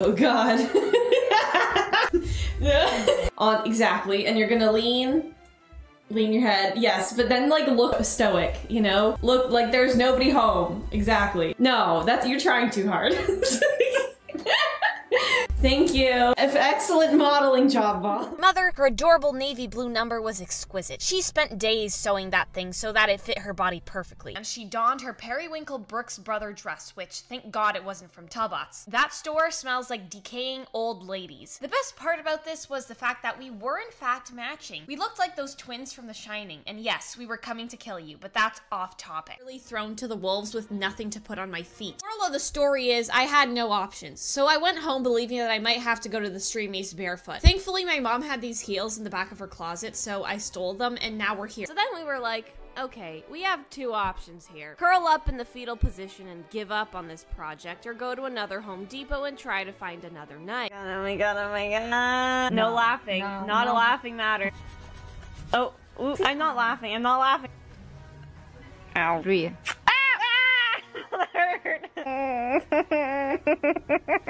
Oh god. On exactly, and you're gonna lean, lean your head. Yes, but then like look stoic, you know? Look like there's nobody home. Exactly. No, that's you're trying too hard. Thank you. Excellent modeling job, Mom. Mother, her adorable navy blue number was exquisite. She spent days sewing that thing so that it fit her body perfectly. And she donned her periwinkle Brooks Brother dress, which thank God it wasn't from Talbots. That store smells like decaying old ladies. The best part about this was the fact that we were in fact matching. We looked like those twins from The Shining, and yes, we were coming to kill you, but that's off topic. Really thrown to the wolves with nothing to put on my feet. Moral of the story is I had no options, so I went home believing that I might have to go to the Streamies barefoot. Thankfully, my mom had these heels in the back of her closet, so I stole them, and now we're here. So then we were like, okay, we have two options here. Curl up in the fetal position and give up on this project, or go to another Home Depot and try to find another knife. Oh my god, oh my god. No, laughing. no, Not no. a laughing matter. Oh, ooh, I'm not laughing. I'm not laughing. Ow. Three. Ah! Ah! That hurt.